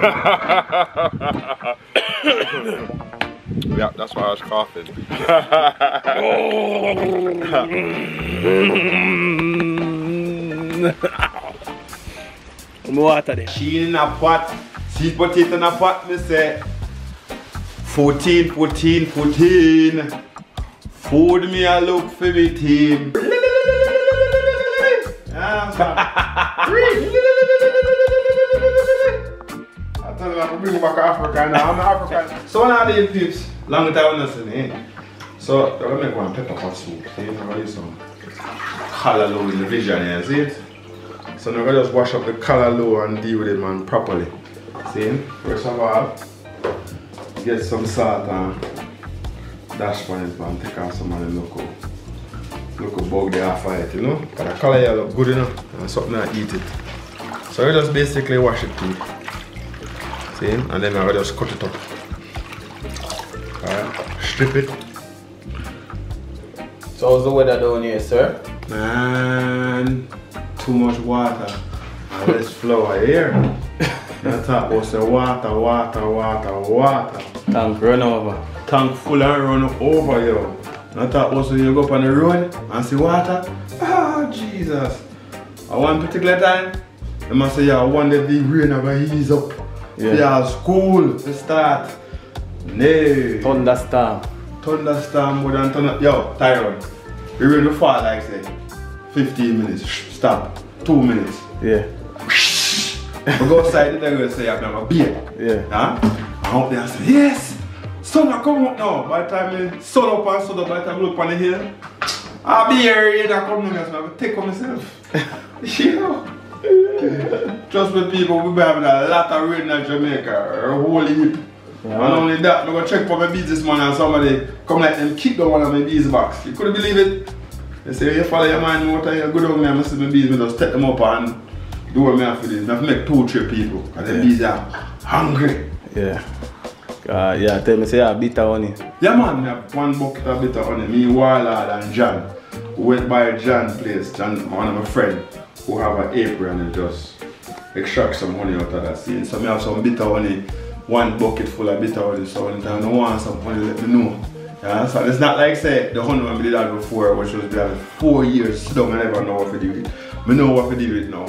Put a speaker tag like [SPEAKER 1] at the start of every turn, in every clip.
[SPEAKER 1] yeah, that's why I was coughing.
[SPEAKER 2] More water there.
[SPEAKER 3] Sheen in a pot, sweet potato in a pot, me say. 14, 14, 14. Food me a look for me team. I you, bring back Africa now. I'm African. So one of these peeps, long time not seen eh? So I'm gonna make one pepper pot soup. I'm gonna use some callaloo in the vision here, see it? So now gonna just wash up the callaloo and deal with it man properly. See? First of all, get some salt and dash on it and take out some of the local local bug there of it, you know? Cause the color look good enough and something I eat it. So we just basically wash it too. See? And then I just cut it up. Alright, strip it.
[SPEAKER 2] So how's the weather down here, sir?
[SPEAKER 3] Man, too much water. And this flower here. That top was the water, water, water, water.
[SPEAKER 2] Tank run over.
[SPEAKER 3] Tank full and run over yo. That top was you go up on the road and see water. Ah, Jesus. At one particular time, they must say, yeah, one day the rain going to ease up.
[SPEAKER 2] Yeah.
[SPEAKER 3] Yeah, school to start. No.
[SPEAKER 2] Thunderstorm.
[SPEAKER 3] Thunderstorm more than thunder. Yo, Tyrone. The rain will fall like say 15 minutes. Stop. Two minutes.
[SPEAKER 2] Yeah.
[SPEAKER 3] We go outside and they're going to say I'm a beer.
[SPEAKER 2] Yeah.
[SPEAKER 3] Huh? I hope they say, yes! Sun are coming up now. By the time I sun up and sun up, by the time I look on the hill, I'll be here and I come down so I will take on myself. yeah. Trust me people, we having a lot of rain in Jamaica, a whole heap.
[SPEAKER 2] Yeah.
[SPEAKER 3] And only that, I'm gonna check for my bees this morning and somebody come like them kick down one of my bees box. You couldn't believe it. They say, you follow your mind more time, you go down there, I see my bees, I just take them up and do what I have to do. I have to make two, three people. Because the
[SPEAKER 2] Yeah.
[SPEAKER 3] bees are hungry.
[SPEAKER 2] Yeah. Uh, yeah, tell me say yeah, bitter honey.
[SPEAKER 3] Yeah man, I have one bucket of bitter honey. Me, Warlord and John. We went by John place, John, one of my friend, who have an apron and just extract some honey out of that scene. So I have some bitter honey, one bucket full of bitter honey. So anytime I want some honey, let me know. Yeah, so it's not like say the honey we did that before, which was like four years, down and never know what to do with it. I know what to do with it now.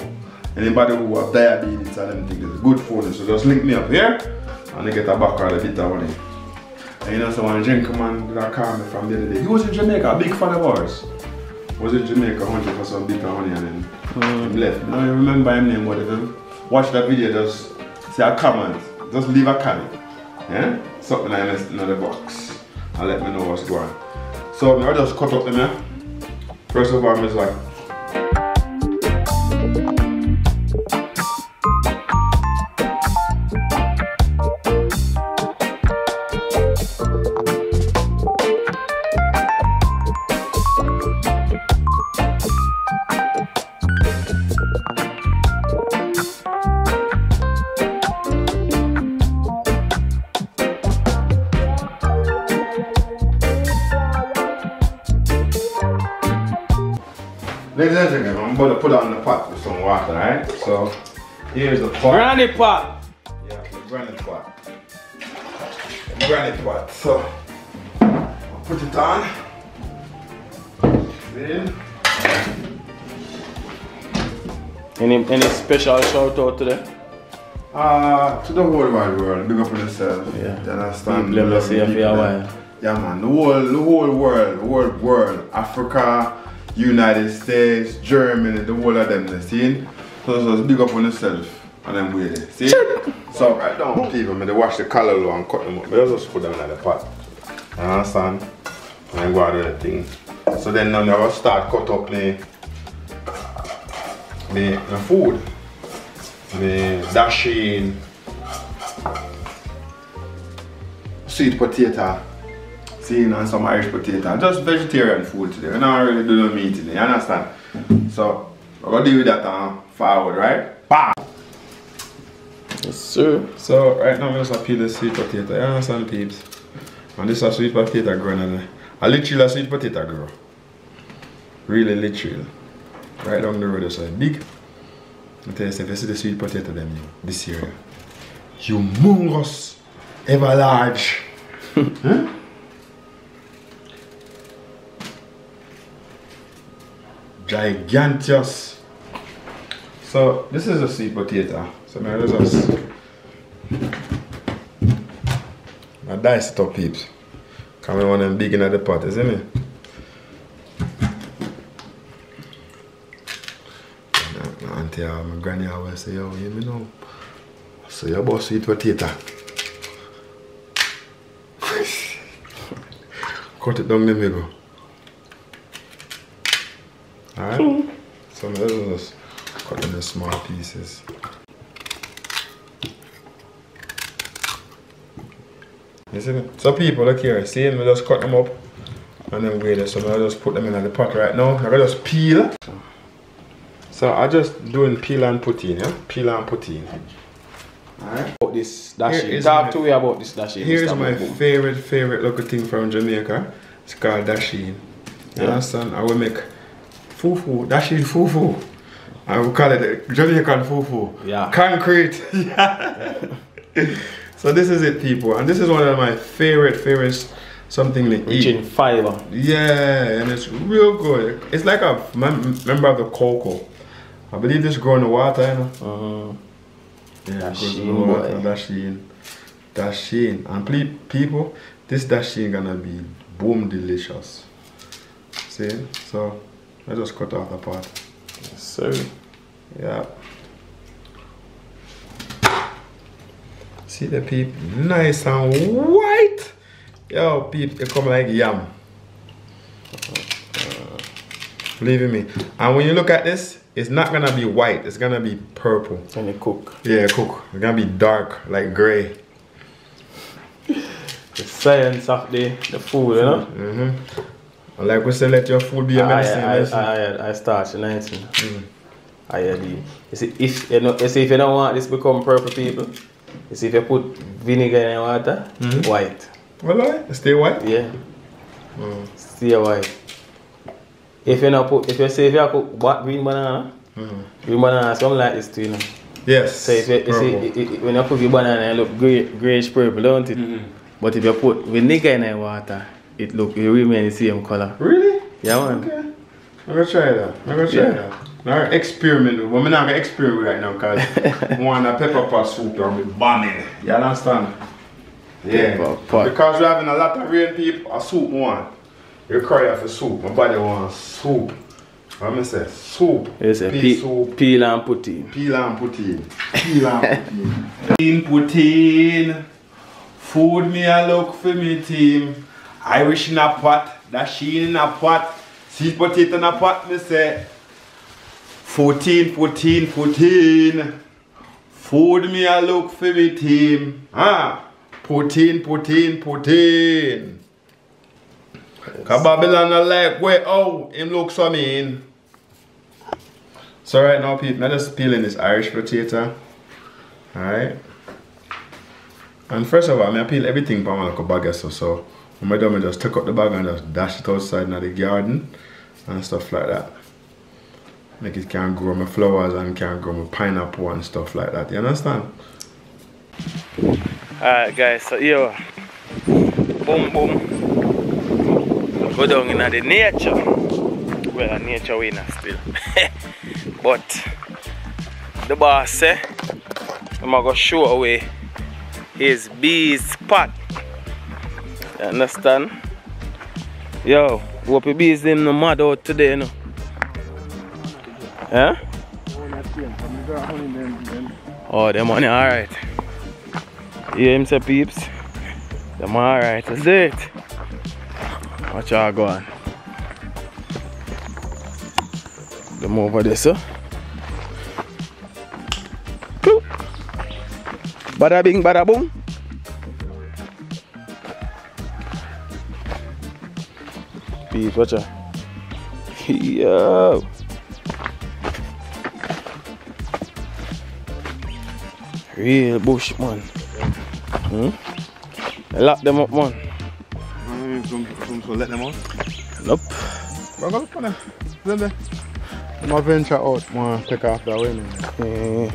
[SPEAKER 3] Anybody who have diabetes and them things, it's good for them. So just link me up here and they get a bucket of the bitter honey. And you know, so one gentleman that called me from the other day, he was in Jamaica, big fan of ours. Was in Jamaica hunting for some bitter honey and then he left. I don't remember him name, whatever. watch that video, just say a comment, just leave a comment. Yeah? Something like this in the box. And let me know what's going on. So I just cut up in there. First of all, I'm just like, here's the pot.
[SPEAKER 2] Granny pot.
[SPEAKER 3] Yeah, the granite pot. The granite pot. So I'll put it on. Then
[SPEAKER 2] Any any special shout out today?
[SPEAKER 3] uh to the whole wide world, big up on yourself.
[SPEAKER 2] Yeah.
[SPEAKER 3] You understand?
[SPEAKER 2] People them say for a while.
[SPEAKER 3] Yeah man, the whole the whole world, the whole world, Africa, United States, Germany, the whole of them, they see? So just big up on yourself and then wait. See? So right down people, man, they wash the callaloo and cut them up. They just put them in the pot. You understand? And then go out the thing. So then now I will start cut up the the, the food. The dasheen sweet potato scene and some Irish potato. Just vegetarian food today. We're not really doing no meat today, you understand? So We're gonna deal with that um, forward, right? Bam!
[SPEAKER 2] Yes, sir.
[SPEAKER 3] So, right now, I'm just peel the sweet potato. You understand, peeps? And this is a sweet potato growing on A literal sweet potato grow. Really literal. Right down the road, it's so big. I tell you, if you see the sweet potato, then you, this year, humongous, ever large. huh? Giganteous. So this is a sweet potato. So man, let's just I dice it up peeps. Come on and big in the pot, isn't it? Auntie or my granny always say, yo, you know. So you about sweet potato. Cut it down the middle. Alright? So now let's just cut them in small pieces. You see me? So people look here, see me just cut them up and then wait so I just put them in the pot right now. I gotta just peel. So I just doing peel and put in, yeah? Peel and put in. Alright.
[SPEAKER 2] About this dasheen.
[SPEAKER 3] Here is
[SPEAKER 2] Talk
[SPEAKER 3] my-
[SPEAKER 2] to me about this dasheen.
[SPEAKER 3] Here's my
[SPEAKER 2] Boom Boom.
[SPEAKER 3] favorite, favorite local thing from Jamaica. It's called dasheen. You
[SPEAKER 2] Yeah.
[SPEAKER 3] understand? I will make fufu, dasheen fufu. I will call it Jamaican fufu.
[SPEAKER 2] Yeah.
[SPEAKER 3] Concrete. yeah. so this is it, people, and this is one of my favorite, favorite something to
[SPEAKER 2] Rich
[SPEAKER 3] eat.
[SPEAKER 2] in fiber.
[SPEAKER 3] Yeah, and it's real good. It's like a mem- member of the cocoa. I believe this grow in the water, you know.
[SPEAKER 2] Mhm.
[SPEAKER 3] Yeah, it goes
[SPEAKER 2] Dasheen,
[SPEAKER 3] in the water,
[SPEAKER 2] boy.
[SPEAKER 3] Dasheen. Dasheen. And ple- people, this dasheen gonna be boom delicious. See? So I just cut off the part.
[SPEAKER 2] Yes, sir.
[SPEAKER 3] Yeah. See the peep? Nice and white. Yo, peep, it come like yam. Believe in me. And when you look at this, it's not gonna be white, it's gonna be purple.
[SPEAKER 2] Can it cook?
[SPEAKER 3] Yeah, cook. It's gonna be dark, like gray.
[SPEAKER 2] The science of the, the food, you know?
[SPEAKER 3] Mm-hmm. Like we say, let your food be a
[SPEAKER 2] I,
[SPEAKER 3] medicine.
[SPEAKER 2] I,
[SPEAKER 3] medicine.
[SPEAKER 2] I, I, I start nice. I had the, you see, if you know, you see, if you don't want this become purple, people, you see, if you put vinegar in the water,
[SPEAKER 3] Mhm.
[SPEAKER 2] white.
[SPEAKER 3] Well, alright, stay white.
[SPEAKER 2] Yeah,
[SPEAKER 3] Mm.
[SPEAKER 2] stay white. If you not put, if you say if you put what green banana,
[SPEAKER 3] Mhm.
[SPEAKER 2] green banana, something like this too, you know.
[SPEAKER 3] Yes.
[SPEAKER 2] So if you, you see, it, it, when you put your banana, it look gray, grayish purple, don't it? But if you put vinegar in the water, it look, it remain the same color.
[SPEAKER 3] Really?
[SPEAKER 2] Yeah, man.
[SPEAKER 3] Okay. I'm gonna try that. I'm gonna try
[SPEAKER 2] Yeah.
[SPEAKER 3] that. Now experiment. Well, I'm not gonna experiment with right now because one a pepper pot soup or me bombing. You understand? Yeah.
[SPEAKER 2] Pot.
[SPEAKER 3] Because we're having a lot of rain people, a soup one. You cry for soup. My body wants soup. What me say? Soup.
[SPEAKER 2] You say
[SPEAKER 3] Pea
[SPEAKER 2] pe-
[SPEAKER 3] soup.
[SPEAKER 2] peel and put in.
[SPEAKER 3] Peel and put in. Peel and put in. Peel put in. Food me a look for me team. Irish in a pot. Dasheen in a pot. Sweet potato in a pot me say. 14, 14, 14. Food me a look for me team. Ah. Putin, Putin, Putin. Cause Babylon like way oh him look so mean. So right now people, I'm just peeling this Irish potato. Alright. And first of all, I peel everything from like a bag so so when I done I just take out the bag and just dash it outside in the garden and stuff like that. Make it can grow my flowers and can grow my pineapple and stuff like that. You understand?
[SPEAKER 2] Alright guys, so yo boom boom go down in the nature. Well nature winner still. but the boss say I'm gonna show away his bees spot. You understand? Yo, hope bees them no mad out today, you know. Huh? Oh, them money alright. Hear him say peeps? Them alright, let's it. Watch y'all go on. Them over there, sir. Bada bing, bada boom. Peeps, watch out. Yo. Real bush, man. Hmm? Lock them up, man.
[SPEAKER 3] So let them out.
[SPEAKER 2] Nope.
[SPEAKER 3] Bro, go look for them. Them. My venture out, man. Take off that way, man.
[SPEAKER 2] Eh.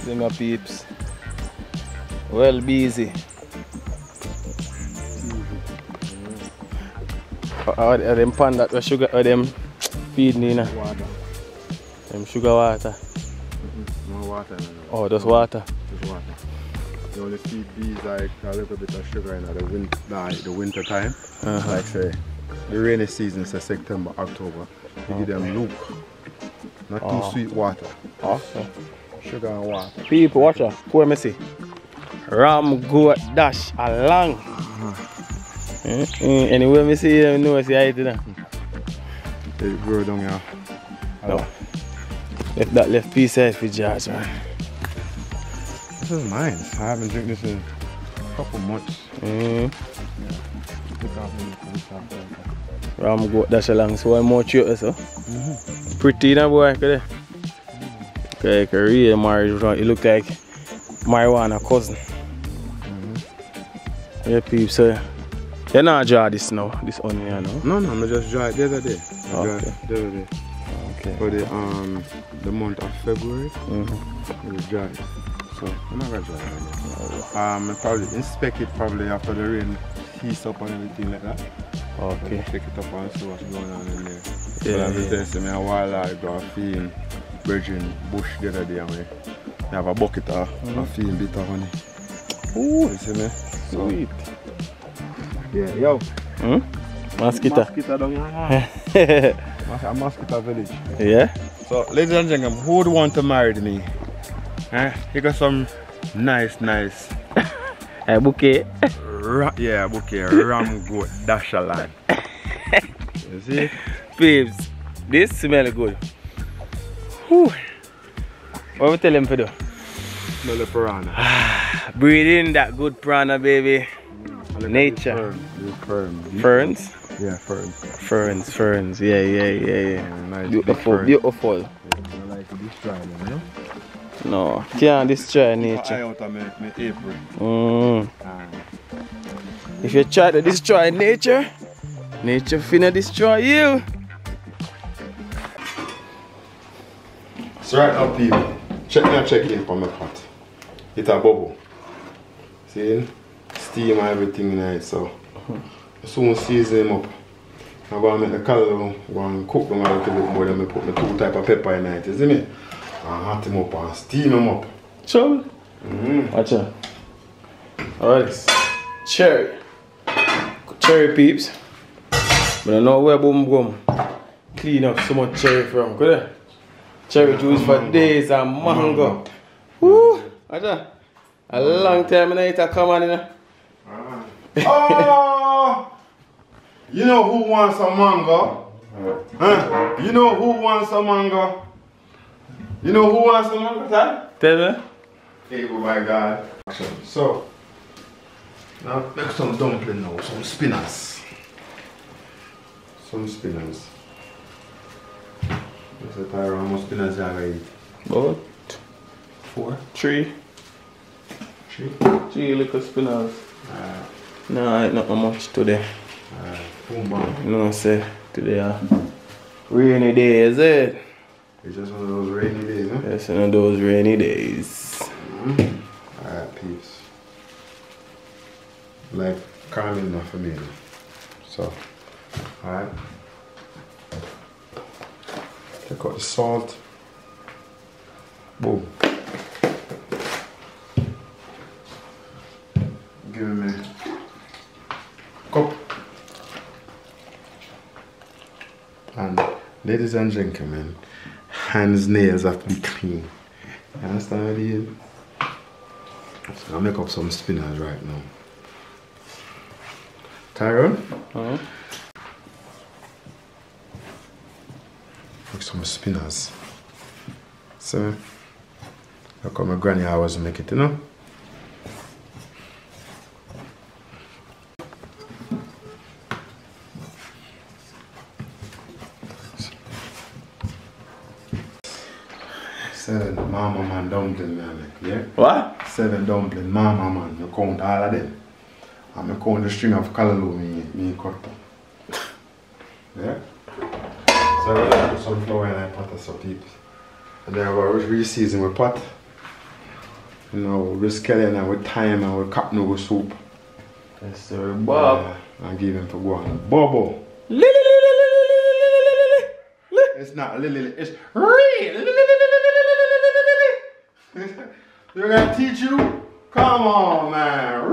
[SPEAKER 2] See my peeps. Well busy. Are, are them pan that sugar or them feeding in uh,
[SPEAKER 3] Water.
[SPEAKER 2] them sugar water? Oh just water.
[SPEAKER 3] Just water. You only feed bees like a little bit of sugar in the winter, like the winter time.
[SPEAKER 2] Uh-huh.
[SPEAKER 3] Like say, the rainy season, say September, October. You give them loop. Not too
[SPEAKER 2] Oh.
[SPEAKER 3] sweet water.
[SPEAKER 2] Okay.
[SPEAKER 3] Sugar and water.
[SPEAKER 2] People watch her. Pour me see. Ram goat dash along. Mm, mm, Anyway, me see you know see I did
[SPEAKER 3] They grow down here.
[SPEAKER 2] No. Left that left piece out for George man.
[SPEAKER 3] This is mine. I haven't drank this in a couple months.
[SPEAKER 2] Mm. Ram goat dash along so one more chute so. Pretty na boy could Okay, real marriage. It look like marijuana cousin. Yeah, people so you not draw this now, this onion now.
[SPEAKER 3] No, no, I just dry it the other day. I dry
[SPEAKER 2] Okay.
[SPEAKER 3] the other day.
[SPEAKER 2] Okay.
[SPEAKER 3] For the um the month of February, it was dry. So I'm not gonna it again. Um I probably inspect it probably after the rain heats up and everything like that.
[SPEAKER 2] Okay.
[SPEAKER 3] Check it up and see what's going on in there.
[SPEAKER 2] Yeah,
[SPEAKER 3] but I'm
[SPEAKER 2] yeah.
[SPEAKER 3] just telling me a while I go feeling virgin bush the other day and we we have a bucket of
[SPEAKER 2] Mm-hmm.
[SPEAKER 3] a feeling bit of honey. Ooh, you see me? So,
[SPEAKER 2] Sweet.
[SPEAKER 3] yeah, yo.
[SPEAKER 2] Hmm? Mosquito.
[SPEAKER 3] Mosquito down here. A mosquito village.
[SPEAKER 2] yeah?
[SPEAKER 3] So, ladies and gentlemen, who would want to marry me? Eh? You got some nice, nice,
[SPEAKER 2] A bouquet.
[SPEAKER 3] ra- yeah, bouquet, ram goat, dash along. you see?
[SPEAKER 2] Babes, this smell good. Whew. What we tell him to do?
[SPEAKER 3] Smell the prana.
[SPEAKER 2] Breathe in that good prana, baby. Nature.
[SPEAKER 3] Fern, the fern.
[SPEAKER 2] Ferns?
[SPEAKER 3] Yeah, fern.
[SPEAKER 2] Ferns, ferns. Yeah, yeah, yeah, yeah.
[SPEAKER 3] Yeah, nice
[SPEAKER 2] Beautiful, beautiful.
[SPEAKER 3] I like this dry, you know?
[SPEAKER 2] No, can't destroy nature. Mm. If you try to destroy nature, nature finna destroy you.
[SPEAKER 3] So right now people, check me and check in for my pot. It a bubble. See? Steam and everything nice so soon season him up. I'm gonna make the color one cook them a little bit more than me put my two type of pepper in it, you see me? And hot him up and steam him up.
[SPEAKER 2] Trouble.
[SPEAKER 3] Mm-hmm.
[SPEAKER 2] Watch out. Alright. Cherry. Cherry peeps. But I know where boom boom. Clean up so much cherry from. Could I? Cherry juice for days and mango. Woo! Watch out. A long time and I eat a come on, you know.
[SPEAKER 3] oh! You know who wants a mango? Huh? You know who wants a mango? You know who wants some mango, sir?
[SPEAKER 2] Tell.
[SPEAKER 3] Hey, oh my God. So, now make some dumpling now, some spinners. Some spinners. What's the time? How much spinners you have eat?
[SPEAKER 2] About
[SPEAKER 3] Four?
[SPEAKER 2] three.
[SPEAKER 3] Three?
[SPEAKER 2] Three little spinners.
[SPEAKER 3] Uh,
[SPEAKER 2] No, I not much today.
[SPEAKER 3] uh, boom, bam.
[SPEAKER 2] No, say today uh, rainy day, is it?
[SPEAKER 3] It's just one of those rainy days, huh?
[SPEAKER 2] Yes, one of those rainy days. Mm-hmm.
[SPEAKER 3] Alright, peace. Like calming enough for me. So, alright. Take out the salt. Boom. Give me a cup. And ladies and gentlemen, hands nails have to be clean. You understand what I mean? So I'll make up some spinners right now. Tyrone,
[SPEAKER 2] Uh-huh.
[SPEAKER 3] make some spinners. So, look how my granny always make it, you know? dumpling I make, yeah?
[SPEAKER 2] What?
[SPEAKER 3] Seven dumpling, mama man, you count all of them. And I count the string of callaloo me, me cut up. Yeah? So I put some flour in the pot some deep. And then I will re-season with pot. You know, with skeleton and with thyme and with cotton with soup.
[SPEAKER 2] Yes, sir, Bob.
[SPEAKER 3] Yeah, and give him to go on
[SPEAKER 2] a bubble. Lily, lily, lily, lily, lily, lily.
[SPEAKER 3] It's not lily, it's real. They're gonna teach you? Come on, man.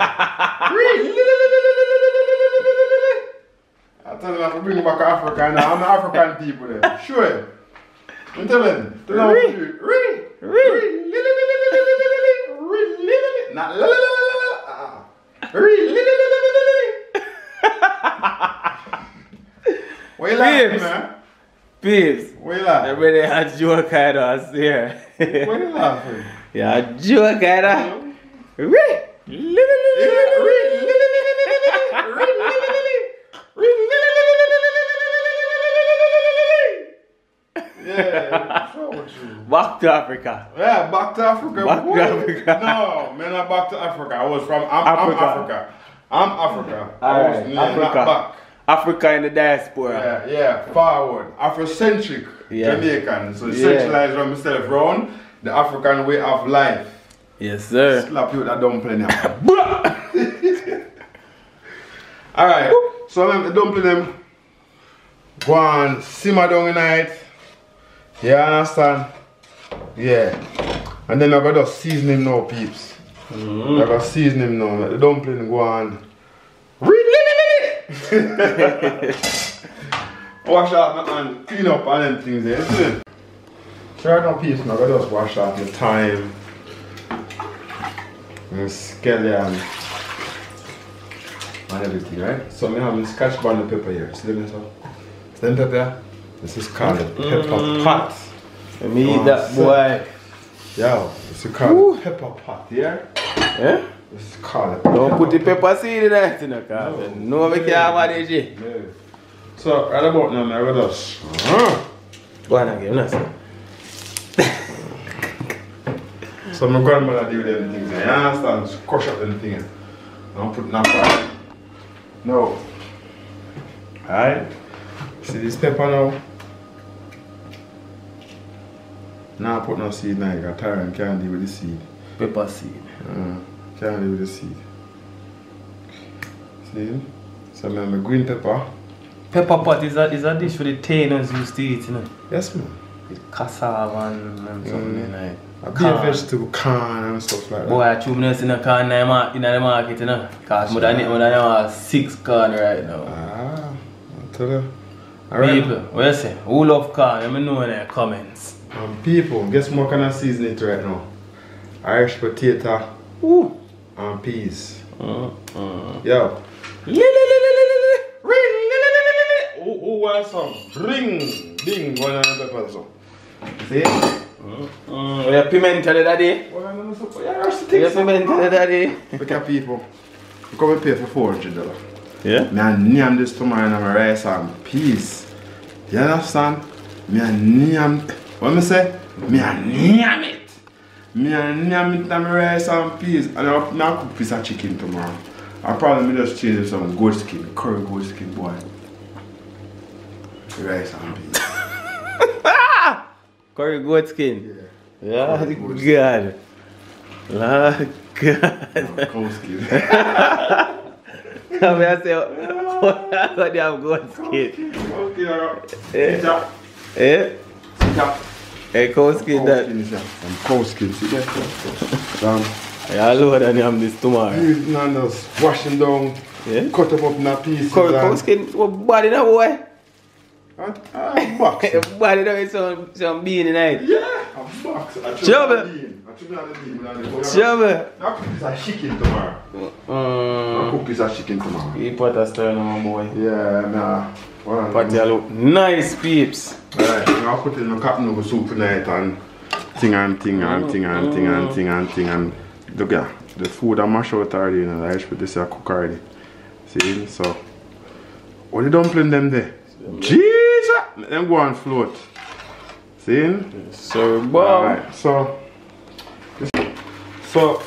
[SPEAKER 3] I tell them I'm bring back Africa I'm African people there. Sure. You tell them. Them Ree you laughing? That
[SPEAKER 2] really a joke at us here.
[SPEAKER 3] Why you laughing?
[SPEAKER 2] Yeah, a joke at us. Really?
[SPEAKER 3] Yeah, what's you?
[SPEAKER 2] Back to Africa.
[SPEAKER 3] Yeah, back to Africa.
[SPEAKER 2] Back to Africa.
[SPEAKER 3] No, man, not back to Africa. I was from I'm
[SPEAKER 2] Africa.
[SPEAKER 3] I'm Africa. I'm Africa. All right,
[SPEAKER 2] Africa. Africa in the diaspora.
[SPEAKER 3] Yeah, yeah, forward, Afrocentric.
[SPEAKER 2] Yeah.
[SPEAKER 3] Jamaican. So
[SPEAKER 2] Yeah.
[SPEAKER 3] centralize on myself round the African way of life.
[SPEAKER 2] Yes, sir.
[SPEAKER 3] Slap you with that dumpling. Alright, so I'm the dumpling them. Go on, simmer down the night. You understand? Yeah. And then I got to season him now, peeps. Mm-hmm. I got to season him now. The dumpling go on. wash out my hand, clean up all them things there, isn't it? Sure, no peace now. I got to just wash out the thyme. And scallion. And everything, right? So I'm having scotch bonnet pepper here. See them so? See them pepper? This is called a pepper mm-hmm. pot.
[SPEAKER 2] Let me eat that
[SPEAKER 3] sit.
[SPEAKER 2] boy.
[SPEAKER 3] Yo, this is called a pepper pot, yeah?
[SPEAKER 2] Yeah?
[SPEAKER 3] This is called
[SPEAKER 2] Don't put the pepper seed in it, you know, cause no we can't manage it.
[SPEAKER 3] So, right about now, I will just...
[SPEAKER 2] Go on again, that's it.
[SPEAKER 3] So, my grandmother do them things, eh? you understand? Just crush up them things. Don't put nothing on No. Alright? See this pepper now? Now put no seed now, you got tired and can't deal with the seed.
[SPEAKER 2] Pepper seed.
[SPEAKER 3] Uh, can't deal with the seed. See? So, I have my green pepper.
[SPEAKER 2] Pepper pot is a, is a dish for the tainers used to eat, you know.
[SPEAKER 3] Yes, man.
[SPEAKER 2] With cassava and, and something
[SPEAKER 3] Mm.
[SPEAKER 2] like
[SPEAKER 3] A
[SPEAKER 2] Corn.
[SPEAKER 3] vegetable, corn and stuff like that.
[SPEAKER 2] Boy, I chew me in the corn in the in the market, you know. Cause more than, more than have six corn right now.
[SPEAKER 3] Ah, I tell you. Alright.
[SPEAKER 2] People, what you say? Who love corn? Let me know in the comments.
[SPEAKER 3] Um, people, guess what kind of season it right now? Irish potato
[SPEAKER 2] Ooh.
[SPEAKER 3] and peas.
[SPEAKER 2] Mm, mm.
[SPEAKER 3] Yo.
[SPEAKER 2] Li- li.
[SPEAKER 3] Who, who wants some? Ring, ding, one and a pepper so. See?
[SPEAKER 2] Mm, we have pimento the daddy.
[SPEAKER 3] One and a soup. Yeah, that's the
[SPEAKER 2] We
[SPEAKER 3] thing.
[SPEAKER 2] have pimento the daddy.
[SPEAKER 3] Look at people. You come and pay for four hundred dollars.
[SPEAKER 2] Yeah?
[SPEAKER 3] Me I name this tomorrow and my rice and peas. You understand? Me I name what me say? Me I name it. Me I name it and my rice and peas. And I me I cook piece of chicken tomorrow. I probably just change it to some goat skin, curry goat skin boy the rice and peas.
[SPEAKER 2] Curry goat skin?
[SPEAKER 3] Yeah.
[SPEAKER 2] Lord Curry goat God. Skin. Lord God.
[SPEAKER 3] Cow skin.
[SPEAKER 2] I mean, I say, what, what they have goat skin?
[SPEAKER 3] Cow skin.
[SPEAKER 2] Eh? Eh?
[SPEAKER 3] Sita.
[SPEAKER 2] Eh, cow skin that.
[SPEAKER 3] I'm cow skin, see that? Some.
[SPEAKER 2] Yeah, Lord, and I'm this tomorrow.
[SPEAKER 3] These nanas washing down,
[SPEAKER 2] yeah?
[SPEAKER 3] cut them up in a
[SPEAKER 2] piece. Cow skin, what body now, boy?
[SPEAKER 3] Ah, ah, box.
[SPEAKER 2] Body now is some, some bean it.
[SPEAKER 3] yeah, a box. I on the bean. I the bean, but I don't-. I cook this a chicken tomorrow. I
[SPEAKER 2] Mm.
[SPEAKER 3] cook this a chicken tomorrow.
[SPEAKER 2] You put a stir on, boy.
[SPEAKER 3] Yeah, nah. Well,
[SPEAKER 2] But you look nice, peeps.
[SPEAKER 3] Right, I'll put in my cup noodle soup tonight and thing and thing and thing and thing and thing and thing and look at the food I mash out already, you know, I just put this I cook already. See, so what the dumpling them there? Jesus! Let them go and float. See?
[SPEAKER 2] So, boy.
[SPEAKER 3] Alright, so so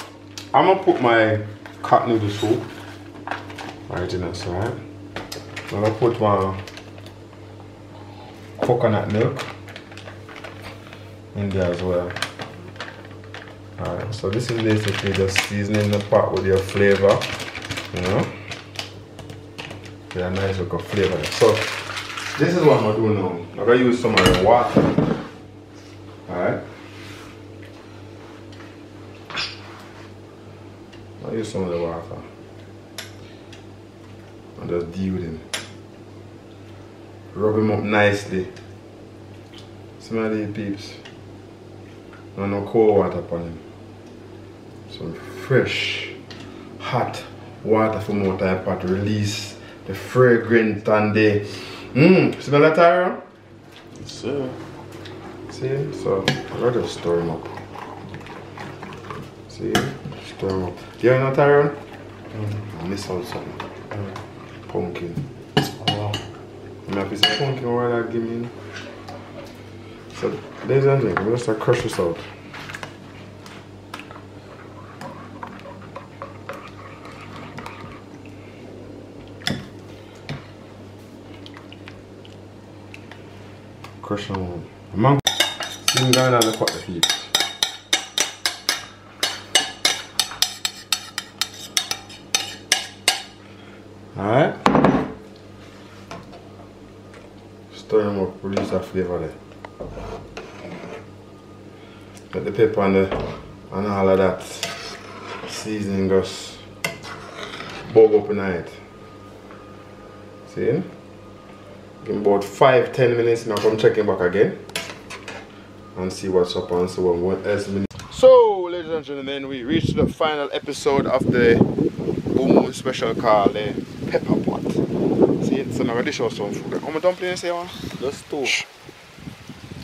[SPEAKER 3] I'm gonna put my cut noodle soup right in this, right? I'm gonna put my coconut milk. in there as well. Alright, so this is basically just seasoning the pot with your flavor, you know. Get a nice look of flavor. So this is what I'm gonna do now. I'm gonna use some of the water. Alright. I'll use some of the water. And just deal with him. Rub him up nicely. Smell these peeps. No, no cold water upon him. Some fresh, hot water from of pot. Release the fragrance and the mmm. Smell that?
[SPEAKER 2] Yes, sir.
[SPEAKER 3] See? So I'll just stir him up. See? Stir him up. Do you know Tyrone? Mm-hmm. I miss out something. Mm-hmm. Pumpkin.
[SPEAKER 2] Oh,
[SPEAKER 3] I'm happy to pumpkin while I give me. So, ladies and gentlemen, I'm gonna start crush this out. Crush them on. Man, see me going down the pot the heat. Alright. Stir them up, release that flavor there. Let the pepper and, the, and all of that seasoning just bug up in it. See? Me about 5-10 minutes now come checking back again. And see what's up and so. What else we need. So, ladies and gentlemen, we reached the final episode of the Boom special called the Pepper Pot. See, it's I dish out some food. How many dumplings say, man?
[SPEAKER 2] Just two.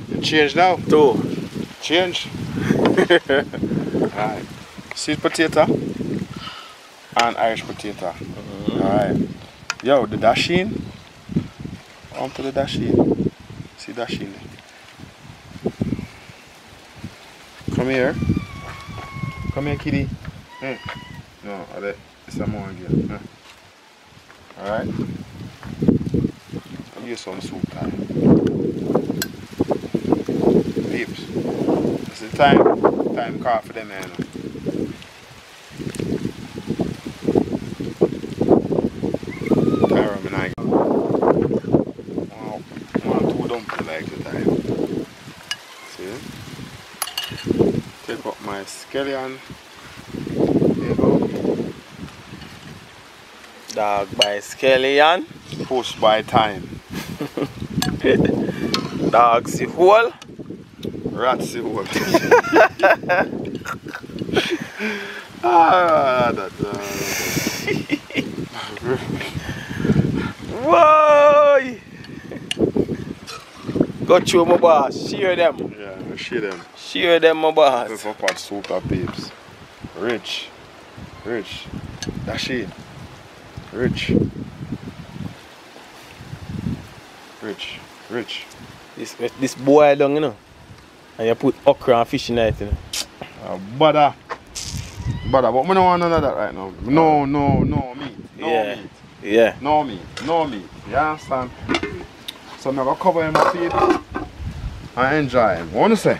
[SPEAKER 3] You change now?
[SPEAKER 2] Two.
[SPEAKER 3] Change. Alright. Sweet potato and Irish potato. Mm-hmm. Alright. Yo, the dasheen. On to the dasheen. See dasheen there. Come here. Come here, kitty. Hmm. No, ale it's a more again. Hmm. Alright. I'll use some soup time. Peeps. It's the time time call for them man. Tyra and I wow, one two dumpling like the time. See? Take up my scallion. There you go.
[SPEAKER 2] Dog by Skellion.
[SPEAKER 3] Push by time.
[SPEAKER 2] Dog see hole.
[SPEAKER 3] Rats the whole Ah, that, uh,
[SPEAKER 2] Whoa! Go through my boss. Share them.
[SPEAKER 3] yeah, share them.
[SPEAKER 2] Share them, my boss.
[SPEAKER 3] Pepper pot soup and peeps. Rich. Rich. That's. Rich. Rich. Rich.
[SPEAKER 2] This this boil down, you know. And you put okra and fish in it, you know.
[SPEAKER 3] Uh, butter. Butter. But we don't want none of that right now. No, no, no meat. No
[SPEAKER 2] Yeah.
[SPEAKER 3] meat.
[SPEAKER 2] Yeah.
[SPEAKER 3] No meat. No meat. You understand? So I'm going to cover him feet and enjoy him. What you say?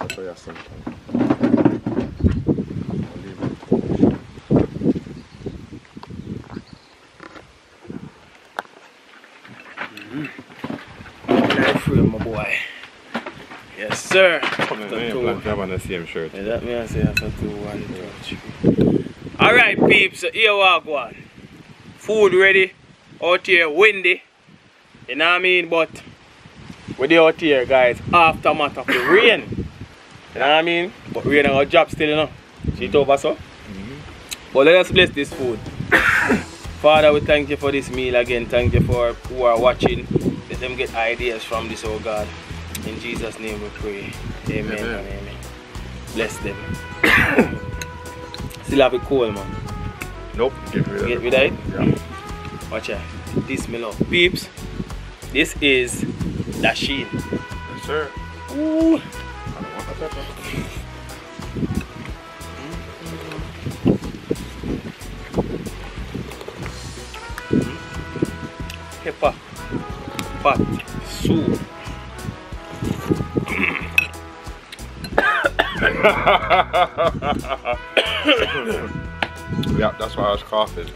[SPEAKER 3] I'll show you something. I'll leave it.
[SPEAKER 2] Knife frame, my boy. Yes, sir.
[SPEAKER 3] Yeah,
[SPEAKER 2] two.
[SPEAKER 3] yeah, have on the same shirt.
[SPEAKER 2] Yeah, that means I say after two, one, two, three. Alright, peeps, so here we go. on. Food ready. Out here, windy. You know what I mean? But we're out here, guys, aftermath of the rain. You know what I mean? But rain ain't gonna drop still, you know. See it over, so? Mm-hmm. But let us bless this food. Father, we thank you for this meal again. Thank you for who are watching. Let them get ideas from this, oh God. In Jesus' name we pray. Amen,
[SPEAKER 3] Amen.
[SPEAKER 2] and amen. Bless them. Still have it cold, man.
[SPEAKER 3] Nope. Get rid of
[SPEAKER 2] Get
[SPEAKER 3] it.
[SPEAKER 2] rid of it?
[SPEAKER 3] Yeah.
[SPEAKER 2] Watch out. This me love. Peeps, this is Dasheen.
[SPEAKER 3] Yes, sir.
[SPEAKER 2] Ooh.
[SPEAKER 3] I don't want the pepper.
[SPEAKER 2] Pepper. pot soup.
[SPEAKER 3] Yeah, that's why I was coughing.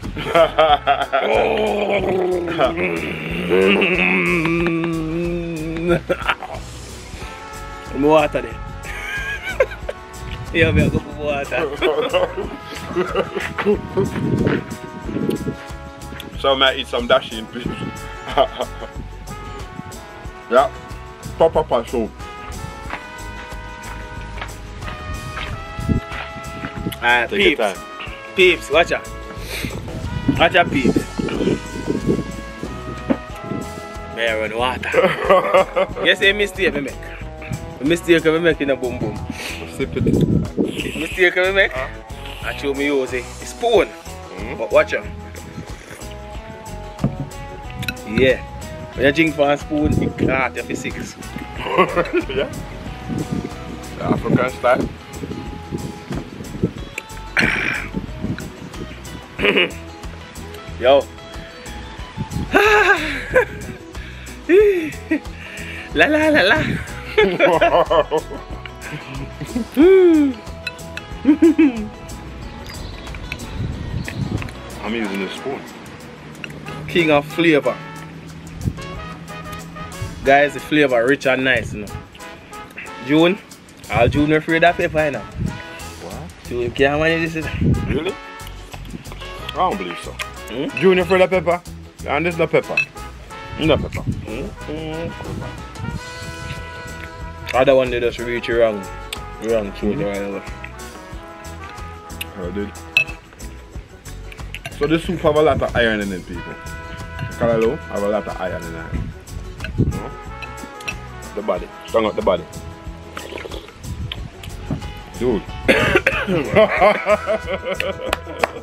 [SPEAKER 2] Water there. yeah, me go for water.
[SPEAKER 3] so I might eat some dasheen, please. yeah, pop up a
[SPEAKER 2] Alright,
[SPEAKER 3] Take
[SPEAKER 2] peeps. Peeps, watch out. Watch out, peeps. Run water. yes, a mistake me make. A mistake me make in a boom boom.
[SPEAKER 3] Sip it.
[SPEAKER 2] Mistake me make. Ah. I show me use a spoon. Hmm? But watch out. Yeah. When you drink from a spoon, you can't have six.
[SPEAKER 3] yeah. The African style.
[SPEAKER 2] Yo. la la la la.
[SPEAKER 3] I'm using a spoon.
[SPEAKER 2] King of flavor. Guys, the flavor rich and nice, you know. June, all June afraid of pepper, you know.
[SPEAKER 3] What?
[SPEAKER 2] June can't manage this.
[SPEAKER 3] Really? I don't believe so.
[SPEAKER 2] Hmm?
[SPEAKER 3] Junior for the pepper. And this no pepper. No pepper.
[SPEAKER 2] Mm. Other one they just reach wrong. Wrong throat or whatever.
[SPEAKER 3] I did. So this soup have a lot of iron in it, people. Callaloo have a lot of iron in it. No? The body. Strong out the body. Dude.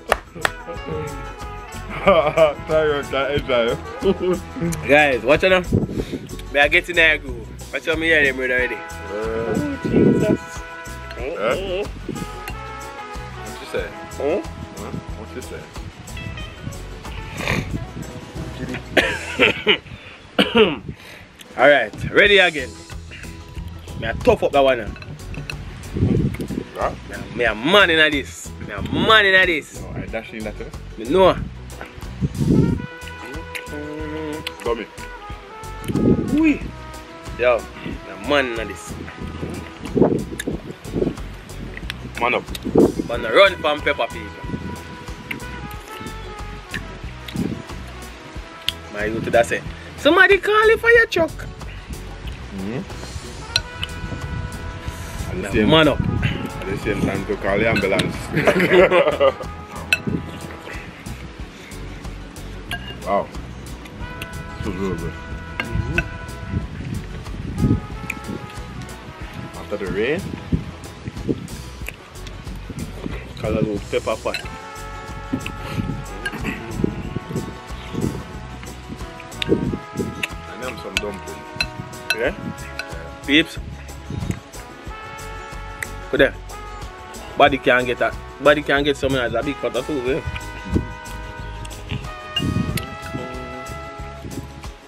[SPEAKER 2] Guys, watch out now. May I get in there groove. Watch out me hear them already. Oh, Jesus.
[SPEAKER 3] Eh? What you say?
[SPEAKER 2] Hmm?
[SPEAKER 3] Huh? What you say?
[SPEAKER 2] Alright, ready again. Me a tough up that one now.
[SPEAKER 3] Huh?
[SPEAKER 2] Me a man in this. A man in this.
[SPEAKER 3] No, I dash in that. eh?
[SPEAKER 2] Me know.
[SPEAKER 3] Dummy.
[SPEAKER 2] Ui. Yo, a man in this.
[SPEAKER 3] Man up.
[SPEAKER 2] Man run from pepper people. My youth that say, somebody call it for your truck.
[SPEAKER 3] At
[SPEAKER 2] Me
[SPEAKER 3] the
[SPEAKER 2] a
[SPEAKER 3] same,
[SPEAKER 2] man up.
[SPEAKER 3] The same time to call the ambulance. wow. This was real good. Mm-hmm. After the rain,
[SPEAKER 2] Call a little pepper pot.
[SPEAKER 3] and then some dumplings.
[SPEAKER 2] Yeah? Peeps. Put there. Body can't get that. Body can't get something as a big cut of food, eh?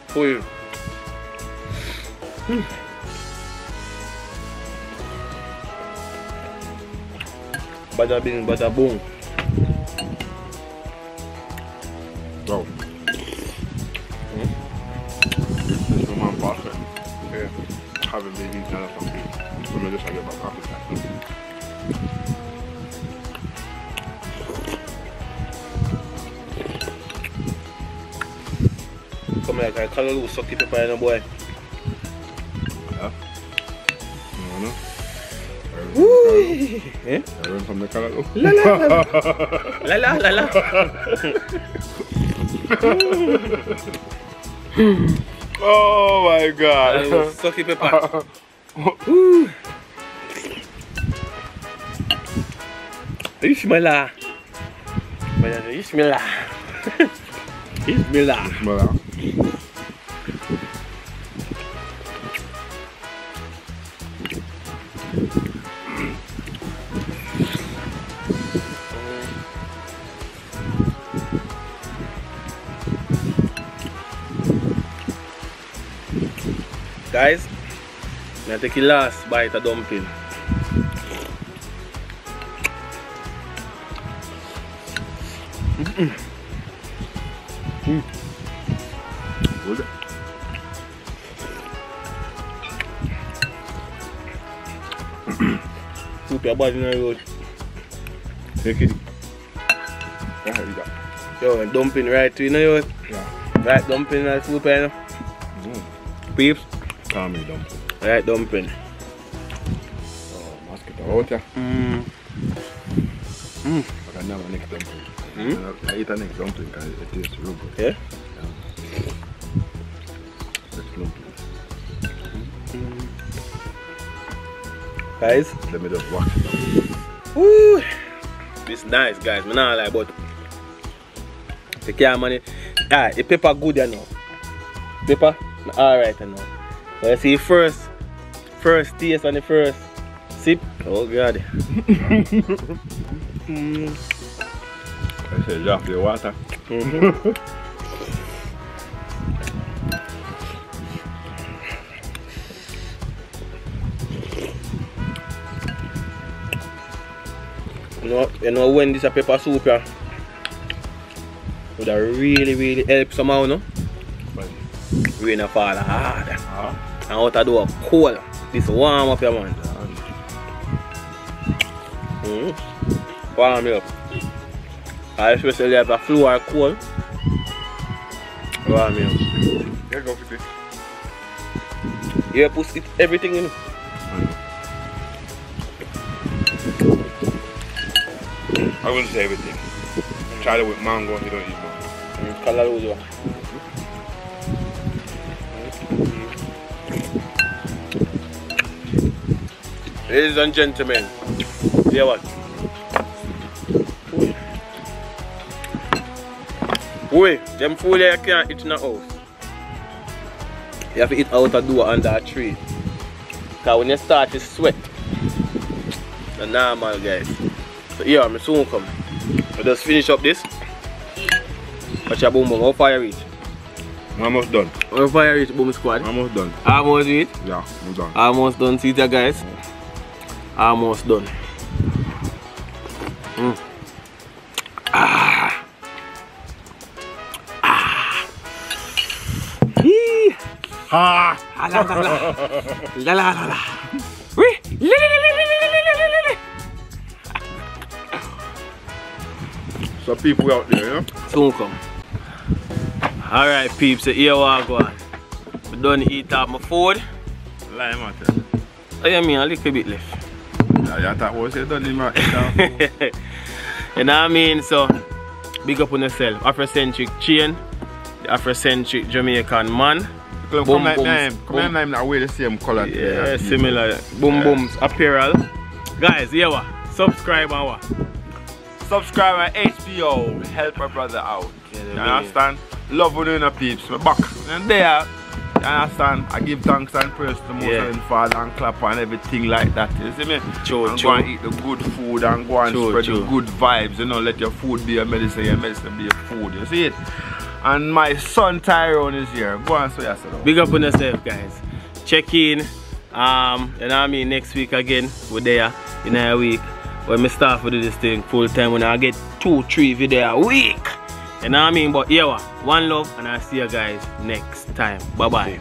[SPEAKER 2] Full. Hmm. Bada bing, bada boom.
[SPEAKER 3] Wow. This is my perfect.
[SPEAKER 2] Yeah.
[SPEAKER 3] Haven't been eating that something. So me just get my coffee.
[SPEAKER 2] Come like I call a little sucky pepper in a boy.
[SPEAKER 3] Yeah. You know?
[SPEAKER 2] Woo! Eh?
[SPEAKER 3] I run from the color.
[SPEAKER 2] La la la la la la.
[SPEAKER 3] Oh my god.
[SPEAKER 2] sucky pepper. Woo. Bismillah. Bismillah. Guys, I take the last bite of dumpling. Your body in the road.
[SPEAKER 3] Take it. Yeah, you got.
[SPEAKER 2] Yo, and dumpling right to you know yo.
[SPEAKER 3] Yeah.
[SPEAKER 2] Right dumpling and soup you know.
[SPEAKER 3] Mm.
[SPEAKER 2] Peeps.
[SPEAKER 3] Calm me down.
[SPEAKER 2] Right dumpling.
[SPEAKER 3] Oh, mosquito out here.
[SPEAKER 2] Mm.
[SPEAKER 3] But I never next dumpling.
[SPEAKER 2] Mm.
[SPEAKER 3] I eat a next dumpling because it tastes real good.
[SPEAKER 2] Yeah? Guys.
[SPEAKER 3] Let me just wax it up.
[SPEAKER 2] Woo! This nice guys, me not like but the can money. Ah, the pepper good you know. Pepper alright you know. But you see first first taste on the first sip. Oh god. mm.
[SPEAKER 3] I said, drop the water.
[SPEAKER 2] Mhm. You know, you know when this a pepper soup yeah, would have really really help somehow no?
[SPEAKER 3] But,
[SPEAKER 2] Rain a fall hard.
[SPEAKER 3] ah,
[SPEAKER 2] And out of door cold. This warm up your man. Mm. Warm you up. And especially if the floor cold. Warm up.
[SPEAKER 3] yeah, go for it.
[SPEAKER 2] You put it, everything in.
[SPEAKER 3] I wouldn't say everything. Try it with mango, you don't eat mango.
[SPEAKER 2] Mm, Callaloo soup. Ladies and gentlemen, hear what? Wait, them there you can't eat in the house. You have to eat out a door under a tree. Cause when you start to sweat, the normal guys. Yeah, I'm soon come. I just finish up this. Watch your boom boom, how far you reach?
[SPEAKER 3] I'm almost done.
[SPEAKER 2] How far you reach boom squad?
[SPEAKER 3] I'm almost done.
[SPEAKER 2] Almost reach?
[SPEAKER 3] Yeah, I'm done.
[SPEAKER 2] Almost done, see ya guys. Almost done. Mm. Ah. Ah. Yee.
[SPEAKER 3] Ah!
[SPEAKER 2] Ah, la, la, la. La, la, la, la.
[SPEAKER 3] So people out there, know?
[SPEAKER 2] Soon come. Alright peeps, so here we go on. I done eat up my food.
[SPEAKER 3] Lie, man.
[SPEAKER 2] Oh yeah, me a little bit left.
[SPEAKER 3] Yeah, you thought was you done in my
[SPEAKER 2] you know what I mean? So, big up on yourself. Afrocentric chain, the Afrocentric Jamaican man.
[SPEAKER 3] Come
[SPEAKER 2] Boom,
[SPEAKER 3] like
[SPEAKER 2] boom,
[SPEAKER 3] name.
[SPEAKER 2] boom.
[SPEAKER 3] Come name that way the same color.
[SPEAKER 2] Yeah, similar. Boom
[SPEAKER 3] Yeah.
[SPEAKER 2] Boom's apparel. Guys, here what? Subscribe and what?
[SPEAKER 3] Subscribe at HBO. Help my brother out.
[SPEAKER 2] Yeah,
[SPEAKER 3] you
[SPEAKER 2] mean
[SPEAKER 3] understand? Love when you know peeps. My back. And there. You understand? I give thanks and praise to the Most
[SPEAKER 2] Yeah.
[SPEAKER 3] High Father and clap and everything like that. You see me? And go and eat the good food and go and spread the good vibes. You know, let your food be a medicine, your medicine be a food. You see it? And my son Tyrone is here. Go and say yourself.
[SPEAKER 2] Big up on yourself, guys. Check in. Um, you know what I mean? Next week again, we're there in a week. When me start to do this thing full time, when I get two, three video a week. You know what I mean? But yeah, one love, and I'll see you guys next time. Bye bye.